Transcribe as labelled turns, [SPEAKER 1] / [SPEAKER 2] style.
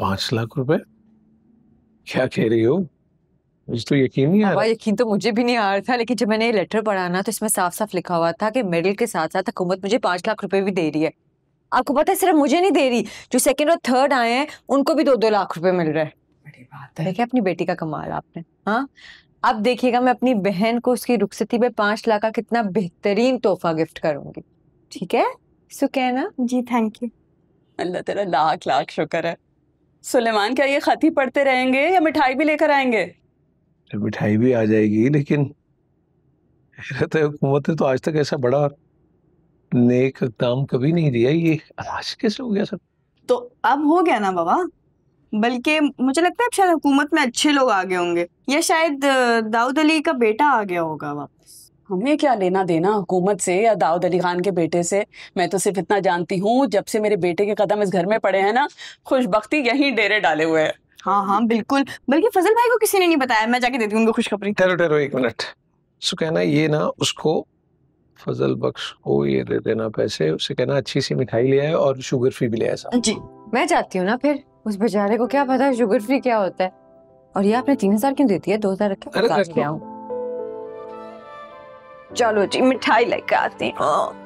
[SPEAKER 1] पाँच लाख रुपए? क्या कह रही हो? मुझे तो यकीन नहीं आ रहा।
[SPEAKER 2] यकीन तो मुझे भी नहीं आ रहा था लेकिन जब मैंने ये लेटर पढ़ा ना तो इसमें साफ़ साफ़ लिखा हुआ था कि मेडल के साथ साथ हुकूमत मुझे पाँच लाख रुपए भी दे रही है। आपको पता है सिर्फ़ मुझे नहीं दे रही जो सेकंड और थर्ड आए हैं उनको भी दो दो लाख रुपए मिल रहे हैं।
[SPEAKER 3] बड़ी बात है।
[SPEAKER 2] देखे अपनी बेटी का कमाल आपने हाँ? अब देखिएगा मैं अपनी बहन को उसकी रुखसती पे पाँच लाख का कितना बेहतरीन तोहफा गिफ्ट करूँगी। ठीक है? सुकैना
[SPEAKER 4] जी थैंक यू
[SPEAKER 3] अल्लाह तेरा लाख लाख शुक्र है। सुलेमान क्या ये खत ही पढ़ते रहेंगे या मिठाई भी लेकर आएँगे?
[SPEAKER 1] तो मिठाई भी आ जाएगी लेकिन हुकूमत ने तो आज तक ऐसा बड़ा और नेक काम कभी नहीं दिया। ये आज कैसे हो गया सब?
[SPEAKER 4] तो अब हो गया ना बाबा बल्कि मुझे लगता है अब शायद हुकूमत में अच्छे लोग आ गए होंगे। या शायद दाऊद अली का बेटा आ गया होगा वापस
[SPEAKER 3] हमें क्या लेना देना? हुकूमत से या दाऊद अली खान के बेटे से? मैं तो सिर्फ़ इतना जानती हूँ जब से मेरे बेटे के कदम इस घर में पड़े हैं ना खुशबख्ती यहीं डेरे डाले हुए हैं।
[SPEAKER 4] हाँ हाँ बिल्कुल। बल्कि फजल भाई को किसी ने नहीं बताया। मैं जाके देती हूँ उनको खुशखबरी।
[SPEAKER 1] ठहरो ठहरो एक मिनट। सो कहना ये ना उसको फजल बख्श को ये दे देना पैसे। उससे कहना अच्छी सी मिठाई ले आए और शुगर फ्री भी ले आए साहब।
[SPEAKER 4] जी
[SPEAKER 2] मैं जाती हूँ ना फिर। उस बेचारे को क्या पता है शुगर फ्री क्या होता है। और ये आपने तीन हज़ार क्यों देती है दो हज़ार रखे
[SPEAKER 4] चलो जी मिठाई लेकर आती हूँ।